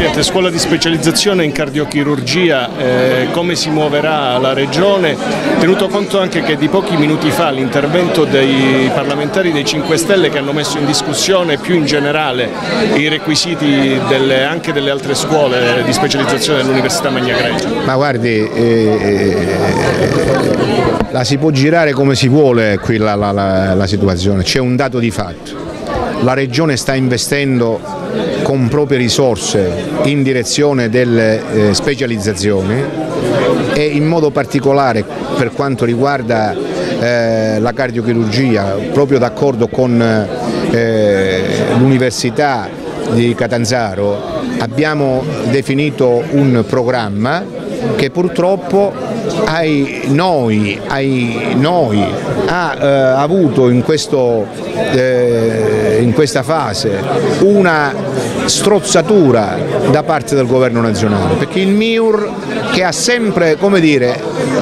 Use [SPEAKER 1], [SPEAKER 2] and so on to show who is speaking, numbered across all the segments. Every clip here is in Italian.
[SPEAKER 1] Presidente, scuola di specializzazione in cardiochirurgia, eh, come si muoverà la Regione, tenuto conto anche che di pochi minuti fa l'intervento dei parlamentari dei 5 Stelle che hanno messo in discussione più in generale i requisiti delle, anche delle altre scuole di specializzazione dell'Università Magna Grecia.
[SPEAKER 2] Ma guardi, eh, la si può girare come si vuole qui la, la, la, la situazione, c'è un dato di fatto la Regione sta investendo con proprie risorse in direzione delle eh, specializzazioni e in modo particolare per quanto riguarda eh, la cardiochirurgia, proprio d'accordo con eh, l'Università di Catanzaro, abbiamo definito un programma che purtroppo ai noi, ai noi ha eh, avuto in, questo, eh, in questa fase una strozzatura da parte del governo nazionale, perché il MIUR che ha sempre dire,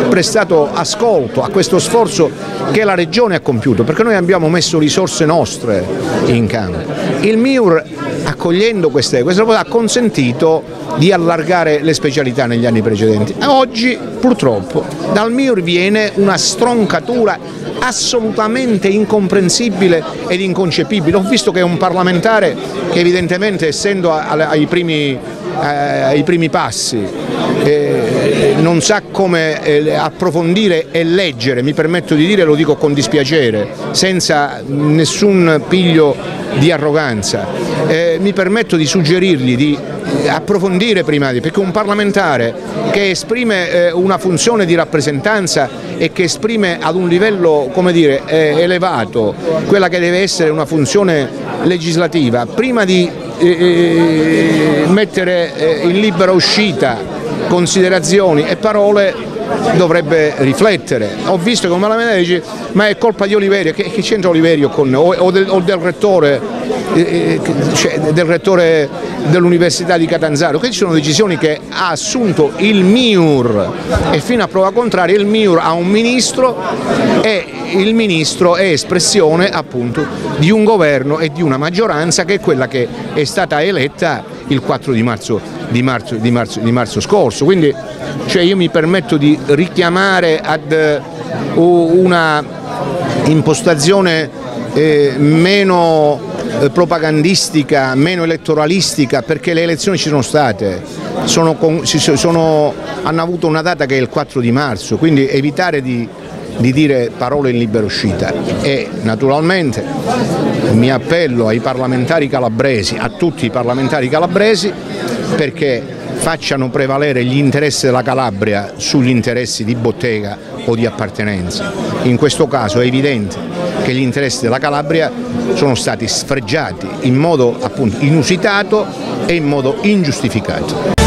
[SPEAKER 2] prestato ascolto a questo sforzo che la Regione ha compiuto, perché noi abbiamo messo risorse nostre in campo, il MIUR accogliendo queste, queste cose ha consentito di allargare le specialità negli anni precedenti. Oggi purtroppo dal MIUR viene una stroncatura assolutamente incomprensibile ed inconcepibile. Ho visto che un parlamentare che evidentemente essendo ai primi, ai primi passi eh, non sa come eh, approfondire e leggere, mi permetto di dire, lo dico con dispiacere, senza nessun piglio di arroganza. Eh, mi permetto di suggerirgli di approfondire prima di perché un parlamentare che esprime eh, una funzione di rappresentanza e che esprime ad un livello dire, eh, elevato quella che deve essere una funzione legislativa, prima di eh, mettere in libera uscita considerazioni e parole dovrebbe riflettere. Ho visto come la dice ma è colpa di Oliverio, che, che c'entra Oliverio con, o, o, del, o del rettore, eh, eh cioè, del rettore dell'Università di Catanzaro, queste sono decisioni che ha assunto il MIUR e fino a prova contraria il MIUR ha un ministro e il ministro è espressione appunto di un governo e di una maggioranza che è quella che è stata eletta il 4 di marzo, di marzo, di marzo, di marzo scorso. Quindi cioè io mi permetto di richiamare ad uh, una impostazione eh, meno eh, propagandistica, meno elettoralistica, perché le elezioni ci sono state, sono, sono, hanno avuto una data che è il 4 di marzo, quindi evitare di, di dire parole in libera uscita e naturalmente mi appello ai parlamentari calabresi, a tutti i parlamentari calabresi perché facciano prevalere gli interessi della Calabria sugli interessi di bottega o di appartenenza. In questo caso è evidente che gli interessi della Calabria sono stati sfregiati in modo appunto inusitato e in modo ingiustificato.